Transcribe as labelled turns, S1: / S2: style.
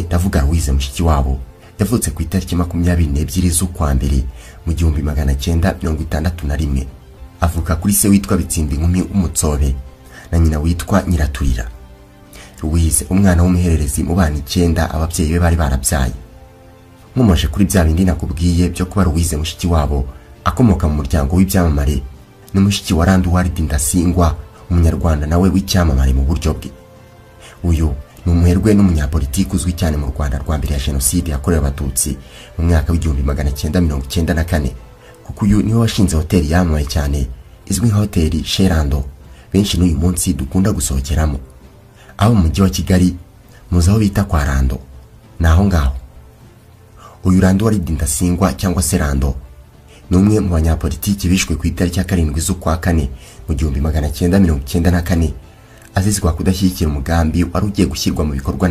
S1: ndavuga Louise Mushikiwabo yavutse ku itariki makumyabiri n'ebyiri z'ukwa mbere mu gihumbi magana cyenda mirongo itandatu na rimwe. Avuka kuri se witwa Bitsinda inkumi w'umutsobe na nyina witwa Nyiraturira. Louise umwana w'umuhererezi mu bana icyenda ababyeyi be bari barabyaye. Nkomoje kuri bya bindi nakubwiye byo kuba Louise Mushikiwabo akomoka mu muryango w'ibyamamare. Ni mushiki wa Randuward Ndasingwa umunyarwanda nawe w'icyamamare mu buryo bwe. Uyu ni umuherwe n'umunyapolitiki uzwi cyane mu Rwanda rwa mbere ya jenoside yakorewe abatutsi mu mwaka w'igihumbi magana cyenda mirongo icyenda na kane. Kuko uyu ni we washinze hoteli yamamaye cyane izwi nka hoteli Sherando. Benshi n'uyu munsi dukunda gusohokeramo. Aho mu mujyi wa Kigali muzi aho bita kwa Rando. Ni aho ngaho. Uyu Rando wari Ndasingwa cyangwa se Rando. Ni umwe mu banyapolitiki bishwe ku itariki ya karindwi z'ukwa kane mu gihumbi magana cyenda mirongo icyenda na kane. Azizwa kudashyigikira umugambi wari ugiye gushyirwa mu bikorwa na